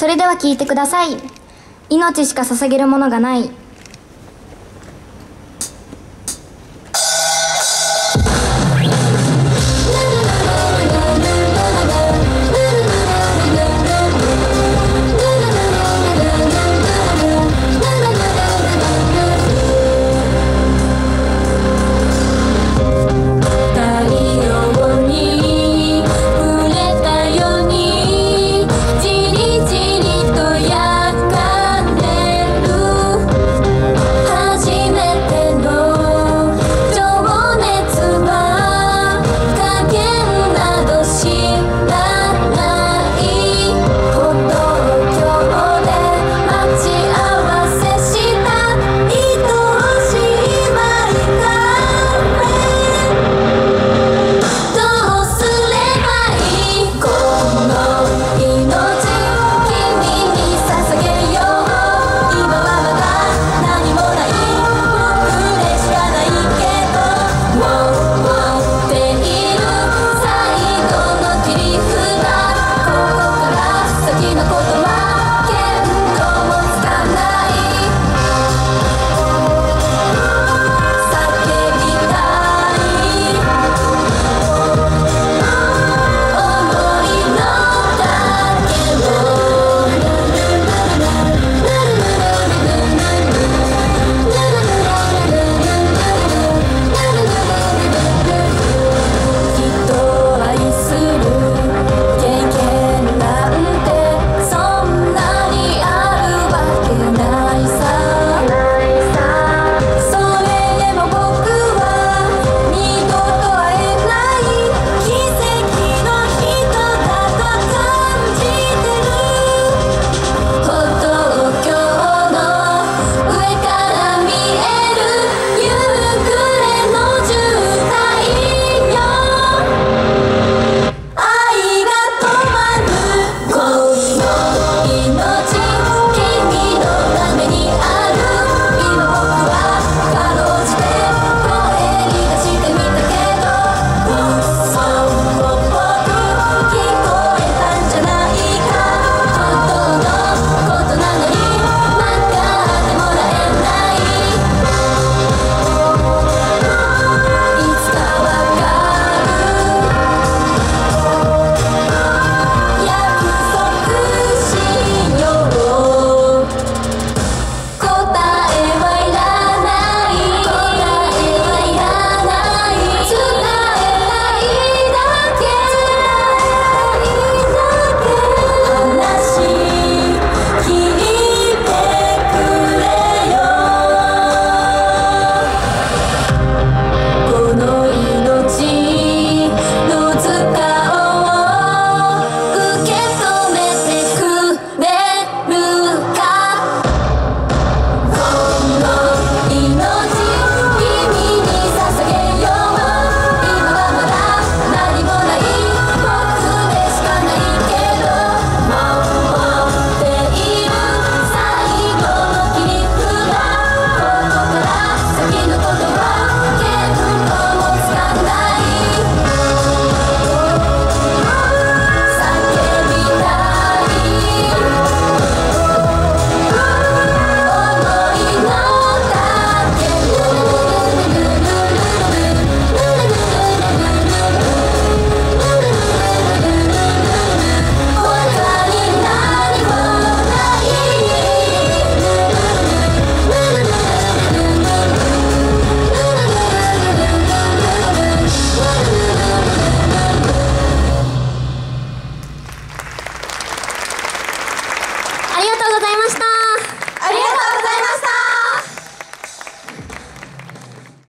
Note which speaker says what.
Speaker 1: それでは聞いてください。命しか捧げるものがない。